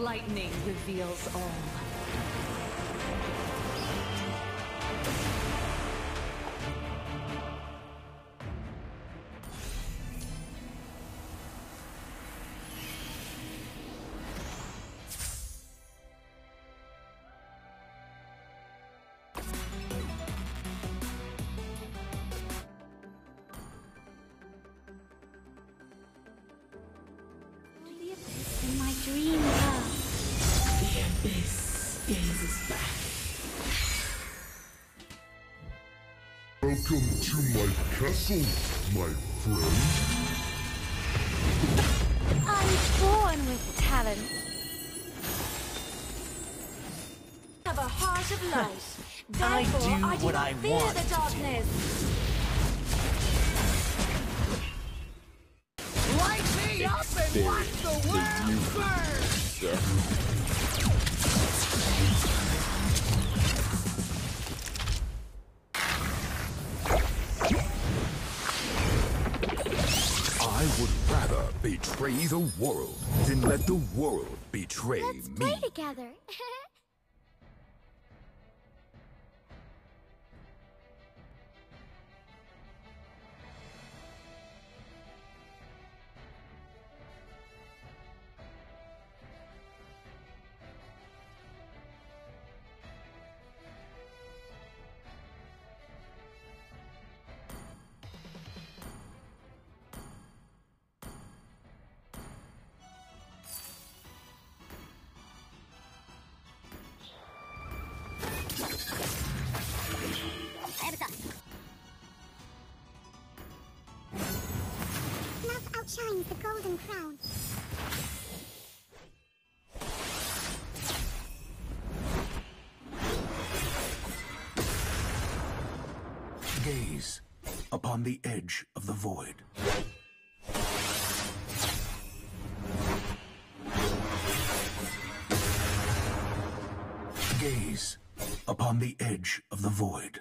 Lightning reveals all. Welcome to my castle, my friend. I'm born with talent. Have a heart of light. I Therefore, do I do what not I fear want the darkness. Light me up and watch the world burn! I would rather betray the world than let the world betray Let's me. play together. the golden crown. Gaze upon the edge of the void. Gaze upon the edge of the void.